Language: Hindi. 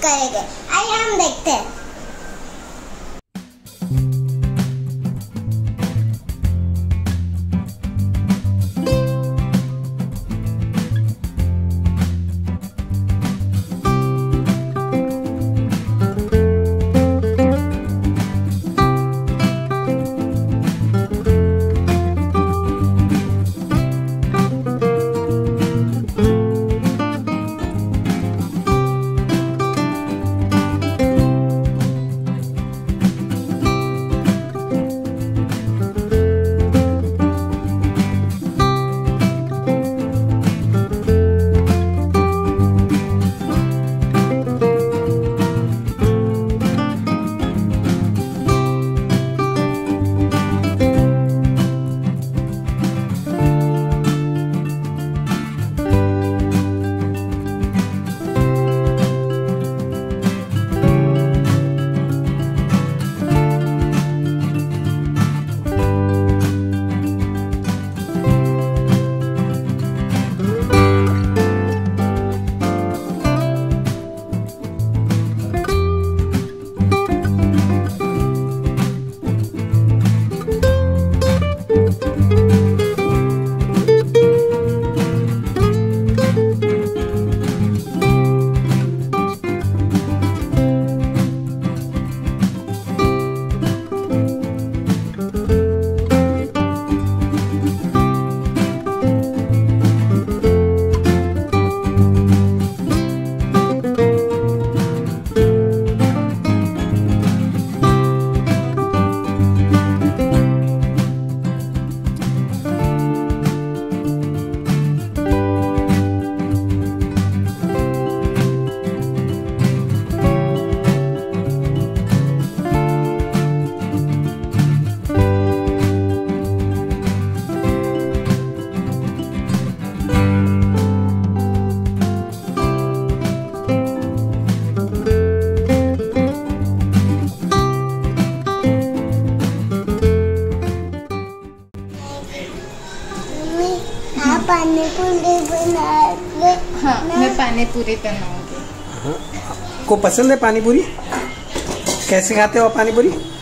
करेंगे आइए हम देखते हैं पानी पूरी बना हाँ मैं पानी पूरी बनाऊँगी को पसंद है पानी पूरी? कैसे खाते हो पानीपुरी पानी पूरी?